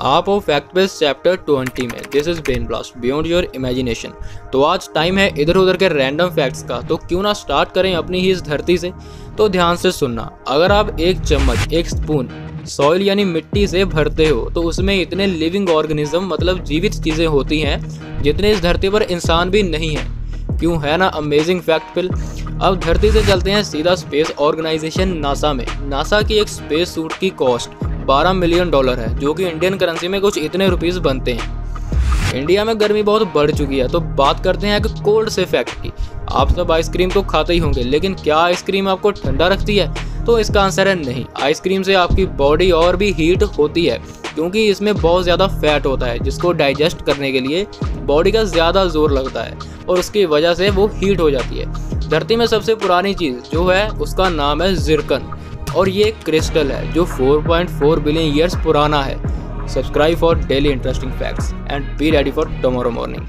आप हो fact base chapter 20 में. This is brain blast beyond your imagination तो आज टाइम है इधर उधर के रैंडम फैक्ट्स का तो क्यों ना स्टार्ट करें अपनी ही इस धरती से? तो ध्यान से सुनना, अगर आप एक चम्मच, एक स्पून सॉइल यानी मिट्टी से भरते हो तो उसमें इतने लिविंग ऑर्गेनिज्म मतलब जीवित चीज़ें होती हैं, जितने इस धरती पर इंसान भी नहीं है। क्यों है ना अमेजिंग फैक्ट पिल अब धरती से चलते हैं सीधा स्पेस ऑर्गेनाइजेशन नासा में। नासा की एक स्पेस सूट की कॉस्ट 12 मिलियन डॉलर है, जो कि इंडियन करेंसी में कुछ इतने रुपीस बनते हैं। इंडिया में गर्मी बहुत बढ़ चुकी है तो बात करते हैं एक कोल्ड से फैक्ट की। आप सब आइसक्रीम तो खाते ही होंगे, लेकिन क्या आइसक्रीम आपको ठंडा रखती है? तो इसका आंसर है नहीं। आइसक्रीम से आपकी बॉडी और भी हीट होती है, क्योंकि इसमें बहुत ज़्यादा फैट होता है, जिसको डाइजेस्ट करने के लिए बॉडी का ज़्यादा ज़ोर लगता है, और उसकी वजह से वो हीट हो जाती है। धरती में सबसे पुरानी चीज़ जो है, उसका नाम है जिरकन और ये एक क्रिस्टल है, जो 4.4 बिलियन ईयर्स पुराना है। Subscribe for daily interesting facts and be ready for tomorrow morning